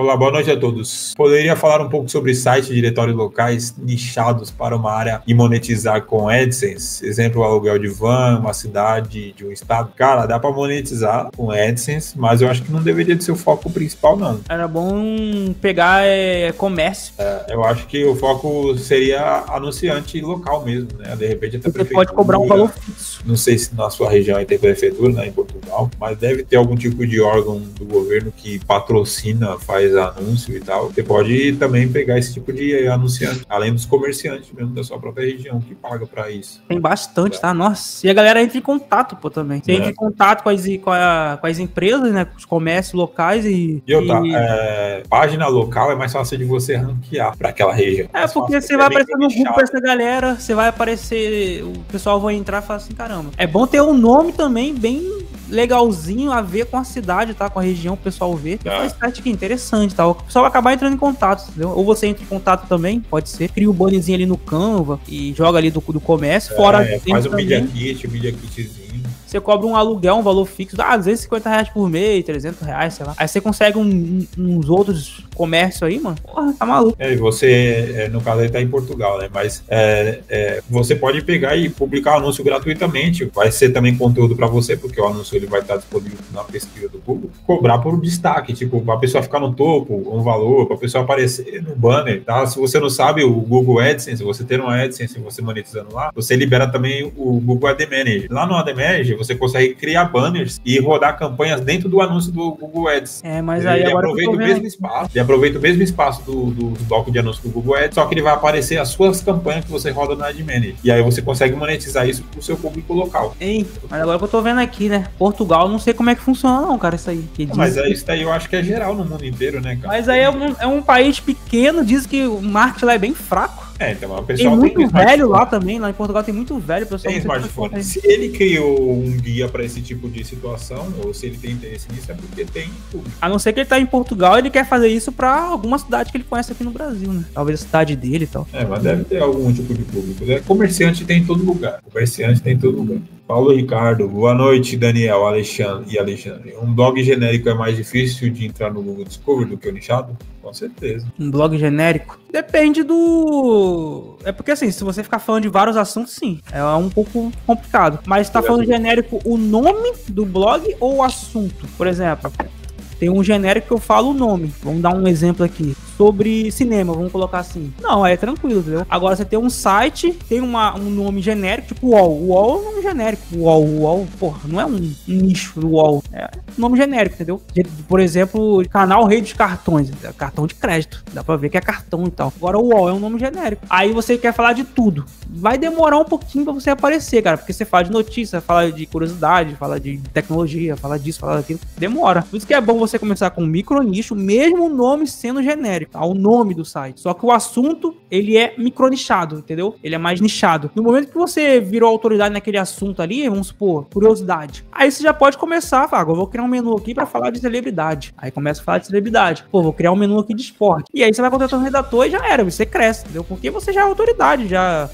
Olá, boa noite a todos. Poderia falar um pouco sobre sites e diretórios locais nichados para uma área e monetizar com AdSense? Exemplo, aluguel de van, uma cidade, de um estado. Cara, dá para monetizar com AdSense, mas eu acho que não deveria ser o foco principal, não. Era bom pegar é, comércio. É, eu acho que o foco seria anunciante local mesmo, né? De repente até Você pode cobrar um valor fixo. Não sei se na sua região aí tem prefeitura, né, em Portugal, mas deve ter algum tipo de órgão do governo que patrocina, faz anúncio e tal, você pode também pegar esse tipo de anunciante, além dos comerciantes mesmo da sua própria região que paga para isso. Tem bastante, tá? Nossa. E a galera entra em contato, pô, também. Você é. entra em contato com as, com, a, com as empresas, né? Com os comércios locais e. E outra, e... É, página local é mais fácil de você ranquear para aquela região. É, porque você vai aparecer no Google pra essa galera, você vai aparecer, o pessoal vai entrar e falar assim: caramba. É bom ter um nome também bem legalzinho a ver com a cidade, tá? Com a região, o pessoal ver. É. Site aqui interessante, tá? O pessoal vai acabar entrando em contato, entendeu? Ou você entra em contato também, pode ser. Cria o um bannerzinho ali no Canva e joga ali do, do comércio. É, fora faz o Media Kit, o Media Kitzinho você cobra um aluguel, um valor fixo, ah, 250 reais por mês, 300 reais, sei lá. Aí você consegue um, uns outros comércios aí, mano. Porra, tá maluco. É, e você, é, no caso aí tá em Portugal, né? Mas é, é, você pode pegar e publicar o anúncio gratuitamente. Vai ser também conteúdo para você, porque o anúncio ele vai estar disponível na pesquisa do Google. Cobrar por destaque, tipo, pra pessoa ficar no topo, um valor, pra pessoa aparecer no banner, tá? Se você não sabe o Google AdSense, você ter um AdSense, você monetizando lá, você libera também o Google Ad Manager. Lá no Ad Manager, você consegue criar banners e rodar campanhas dentro do anúncio do Google Ads. É, mas aí ele aproveita o mesmo espaço, ele aproveita o mesmo espaço do, do, do, bloco de anúncio do Google Ads, só que ele vai aparecer as suas campanhas que você roda no Ad Manager. E aí você consegue monetizar isso pro seu público local. Hein, mas agora que eu tô vendo aqui, né? Portugal, não sei como é que funciona não, cara, isso aí. mas é isso daí eu acho que é geral no mundo inteiro, né, cara? Mas aí é um, é um país pequeno, diz que o marketing lá é bem fraco. É, então o pessoal tem muito tem velho lá também, lá em Portugal tem muito velho, pessoal. Tem smartphone. Se ele criou um guia para esse tipo de situação, ou se ele tem interesse nisso, é porque tem público. A não ser que ele tá em Portugal, ele quer fazer isso para alguma cidade que ele conhece aqui no Brasil, né? Talvez a cidade dele e tal. É, mas deve ter algum tipo de público. Né? Comerciante tem em todo lugar. Comerciante tem em todo lugar. Paulo Ricardo, boa noite, Daniel, Alexandre e Alexandre. Um blog genérico é mais difícil de entrar no Google Discovery do que o nichado? Com certeza. Um blog genérico? Depende do. É porque assim, se você ficar falando de vários assuntos, sim. É um pouco complicado. Mas tá falando genérico o nome do blog ou o assunto? Por exemplo, tem um genérico que eu falo o nome. Vamos dar um exemplo aqui sobre cinema, vamos colocar assim. Não, é tranquilo, entendeu? Agora você tem um site, tem uma, um nome genérico, tipo UOL. UOL é um genérico. UOL, UOL, porra, não é um, nicho do UOL. É nome genérico, entendeu? Por exemplo, canal Rei dos Cartões. É cartão de crédito. Dá pra ver que é cartão e tal. Agora o UOL é um nome genérico. Aí você quer falar de tudo. Vai demorar um pouquinho pra você aparecer, cara. Porque você fala de notícia, fala de curiosidade, fala de tecnologia, fala disso, fala daquilo. Demora. Por isso que é bom você começar com micro nicho, mesmo o nome sendo genérico ao nome do site. Só que o assunto, ele é micronichado, entendeu? Ele é mais nichado. No momento que você virou autoridade naquele assunto ali, vamos supor, curiosidade. Aí você já pode começar a falar, agora vou criar um menu aqui para falar de celebridade. Aí começa a falar de celebridade. Pô, vou criar um menu aqui de esporte. E aí você vai contratar um redator e já era, você cresce, entendeu? Porque você já é autoridade, já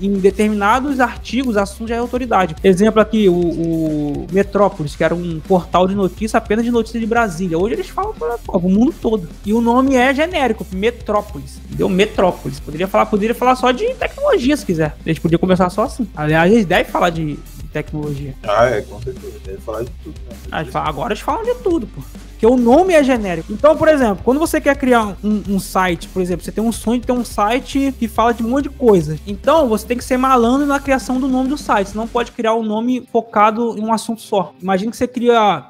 em determinados artigos, assuntos de autoridade. Exemplo aqui, o, o, Metrópolis, que era um portal de notícia apenas de notícia de Brasília. Hoje eles falam para o mundo todo. E o nome é genérico, Metrópolis. Entendeu? Metrópolis. Poderia falar, poderia falar só de tecnologia se quiser. Eles podiam começar só assim. Aliás, eles devem falar de, tecnologia. Ah, é, com certeza. Deve falar de tudo. Né? Ah, agora eles falam de tudo, pô que o nome é genérico. Então, por exemplo, quando você quer criar um, um, site, por exemplo, você tem um sonho de ter um site que fala de um monte de coisa. Então, você tem que ser malandro na criação do nome do site. Você não pode criar um nome focado em um assunto só. Imagina que você cria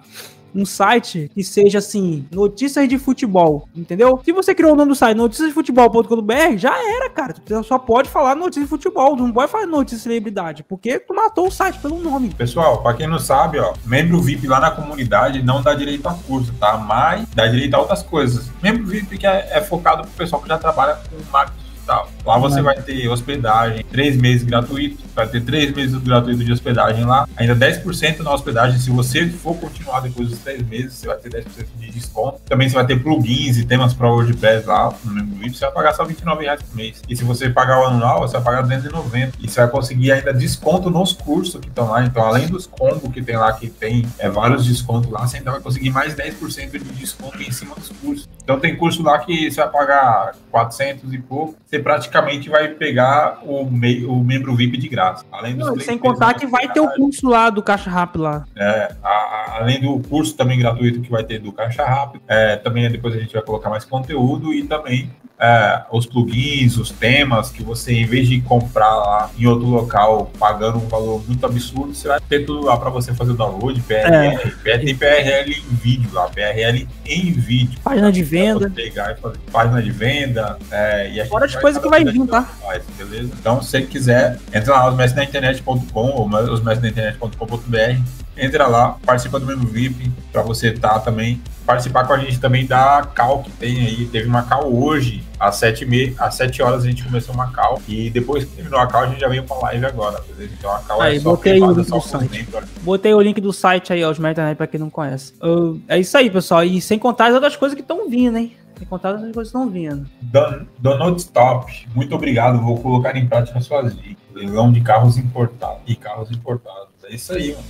um site que seja assim, notícias de futebol, entendeu? Se você criou o nome do site notícias de futebol.com.br, já era, cara. Tu só pode falar notícias de futebol, não pode falar notícias de celebridade, porque tu matou o site pelo nome. Pessoal, para quem não sabe, ó, membro VIP lá na comunidade não dá direito a curso, tá? Mas dá direito a outras coisas. Membro VIP que é, é focado pro pessoal que já trabalha com marketing digital Lá você vai ter hospedagem, três meses gratuito, vai ter três meses gratuito de hospedagem lá, ainda 10% na hospedagem. Se você for continuar depois dos três meses, você vai ter 10% de desconto. Também você vai ter plugins e temas para WordPress lá no vídeo. Você vai pagar só R$29,00 por mês. E se você pagar o anual, você vai pagar 290 E você vai conseguir ainda desconto nos cursos que estão lá. Então, além dos combos que tem lá, que tem é, vários descontos lá, você ainda vai conseguir mais 10% de desconto em cima dos cursos. Então, tem curso lá que você vai pagar 400 e pouco. Você praticamente vai pegar o, me o membro VIP de graça. Além dos Não, sem contar que vai ter o curso lá do Caixa Rápido lá. É, a, a, além do curso também gratuito que vai ter do Caixa Rápido. É, também depois a gente vai colocar mais conteúdo e também é, os plugins, os temas que você, em vez de comprar lá em outro local pagando um valor muito absurdo, você vai ter tudo lá para você fazer o download, PRL, é. tem PRL em vídeo lá, PRL em vídeo. Página de venda. Pegar e fazer página de venda. É, e a Fora de coisa que vai vir, tá? Faz, beleza? Então, se você quiser, entra lá nos internet.com ou internet.com.br entra lá, participa do mesmo VIP, para você estar tá, também, participar com a gente também da cal que tem aí. Teve uma cal hoje, às 7, me... às 7 horas a gente começou uma cal, e depois que terminou a cal, a gente já veio pra live agora, beleza? Então a cal é aí, é só botei o link do site. Botei o link do site aí, ó, os Internet, pra quem não conhece. Uh, é isso aí, pessoal, e sem contar as outras coisas que estão vindo, hein? Sem contar as outras coisas que estão vindo. Don, Donald Stop, muito obrigado, vou colocar em prática suas dicas. Leilão de carros importados e carros importados. É isso aí, mano.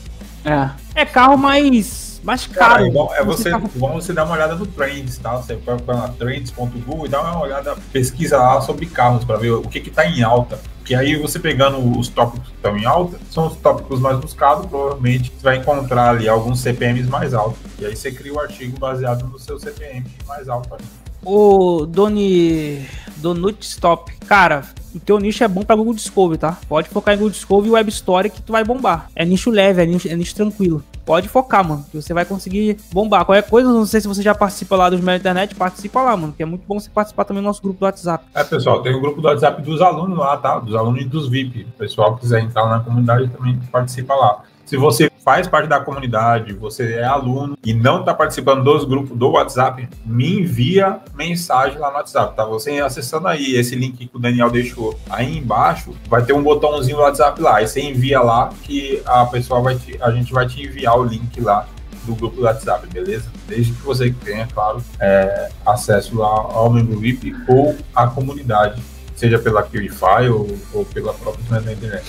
É. É carro mais, mais caro. Cara, é bom, é você, carro... você dar uma olhada no Trends, tá? Você vai para trends.google e dá uma olhada, pesquisa lá sobre carros para ver o que que tá em alta. Que aí você pegando os tópicos que estão em alta, são os tópicos mais buscados, provavelmente você vai encontrar ali alguns CPMs mais altos. E aí você cria o artigo baseado no seu CPM mais alto ali. O Doni Donut Stop, cara, o teu nicho é bom para Google Discovery, tá? Pode focar em Google Discovery e Web Story que tu vai bombar. É nicho leve, é nicho, é nicho tranquilo. Pode focar, mano, que você vai conseguir bombar. Qualquer coisa, não sei se você já participa lá dos Meios Internet, participa lá, mano, que é muito bom você participar também do nosso grupo do WhatsApp. É, pessoal, tem o um grupo do WhatsApp dos alunos lá, tá? Dos alunos e dos VIP. O pessoal quiser entrar na comunidade também participa lá. Se você faz parte da comunidade, você é aluno e não está participando dos grupos do WhatsApp, me envia mensagem lá no WhatsApp, tá? Você acessando aí esse link que o Daniel deixou aí embaixo, vai ter um botãozinho WhatsApp lá. Aí você envia lá que a pessoa vai te, a gente vai te enviar o link lá do grupo do WhatsApp, beleza? Desde que você tenha, claro, é, acesso lá ao membro VIP ou à comunidade, seja pela Purify ou, ou pela própria internet.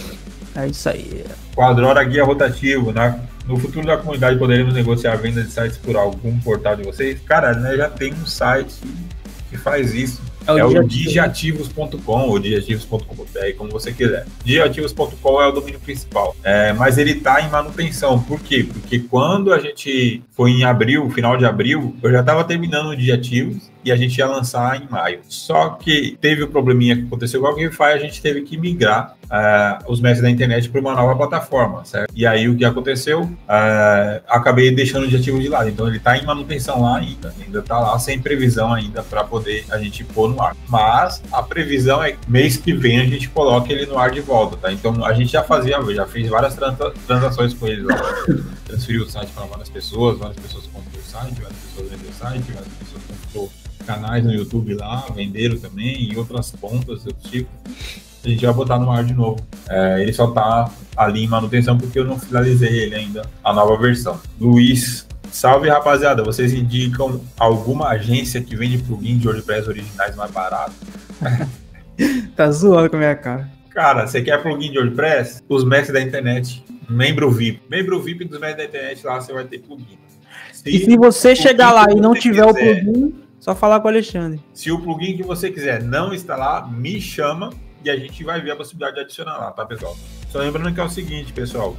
É isso aí. Quadrora Guia Rotativo, né? No futuro da comunidade poderemos negociar a venda de sites por algum portal de vocês? Cara, né, já tem um site que faz isso. É o, é digiativos.com ou digiativos.com.br, como você quiser. Digiativos.com é o domínio principal, é, mas ele está em manutenção. Por quê? Porque quando a gente foi em abril, final de abril, eu já estava terminando o Digiativos e a gente ia lançar em maio. Só que teve o um probleminha que aconteceu com a GameFi, a gente teve que migrar uh, os mestres da internet para uma nova plataforma, certo? E aí o que aconteceu? Uh, acabei deixando o Digiativos de lado. Então ele está em manutenção lá ainda, ainda está lá sem previsão ainda para poder a gente pôr no ar. Mas a previsão é que mês que vem a gente coloca ele no ar de volta, tá? Então a gente já fazia, já fez várias transações com ele lá. Transferiu o site para várias pessoas, várias pessoas compraram o site, várias pessoas venderam o site, várias pessoas compraram canais no YouTube lá, venderam também, e outras pontas, outros tipos. A gente vai botar no ar de novo. É, ele só tá ali em manutenção porque eu não finalizei ele ainda, a nova versão. Luiz Salve rapaziada, vocês indicam alguma agência que vende plugin de WordPress originais mais barato? tá zoando com a minha cara. Cara, você quer plugin de WordPress? Os mestres da internet, membro VIP. Membro VIP dos mestres da internet lá você vai ter plugin. Se e se você chegar lá e não tiver quiser, o plugin, só falar com o Alexandre. Se o plugin que você quiser não lá, me chama e a gente vai ver a possibilidade de adicionar lá, tá, pessoal? Só lembrando que é o seguinte, pessoal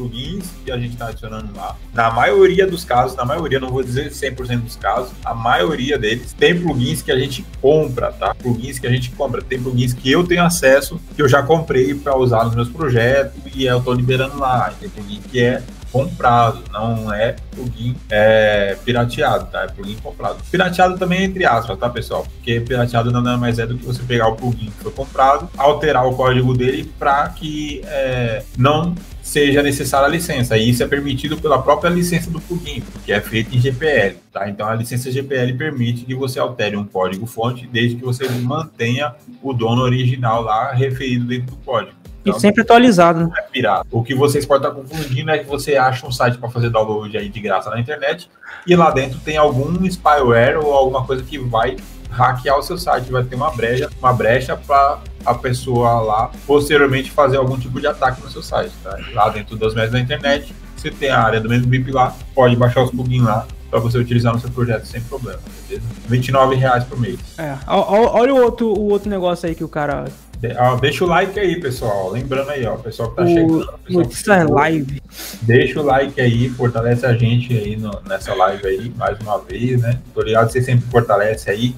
plugins que a gente está adicionando lá. Na maioria dos casos, na maioria, não vou dizer 100% dos casos, a maioria deles tem plugins que a gente compra, tá? Plugins que a gente compra. Tem plugins que eu tenho acesso, que eu já comprei para usar nos meus projetos e eu estou liberando lá. Tem plugin que é comprado, não é plugin é, pirateado, tá? É plugin comprado. Pirateado também é entre aspas, tá, pessoal? Porque pirateado nada mais é do que você pegar o plugin que foi comprado, alterar o código dele para que é, não seja necessária a licença. E isso é permitido pela própria licença do plugin, que é feita em GPL. Tá? Então a licença GPL permite que você altere um código-fonte desde que você mantenha o dono original lá referido dentro do código. Então, e sempre atualizado, né? É pirata. O que vocês podem estar confundindo é que você acha um site para fazer download aí de graça na internet e lá dentro tem algum spyware ou alguma coisa que vai hackear o seu site, vai ter uma brecha, uma brecha para a pessoa lá posteriormente fazer algum tipo de ataque no seu site. Tá? Lá dentro das médias da internet, você tem a área do mesmo BIP lá, pode baixar os plugins lá para você utilizar no seu projeto sem problema, beleza? 29 reais por mês. É, olha o outro, o outro negócio aí que o cara deixa o like aí, pessoal. Lembrando aí, ó, o pessoal que tá o... chegando. Isso é live. Deixa o like aí, fortalece a gente aí no, nessa live aí, mais uma vez, né? Tô ligado você sempre fortalece aí.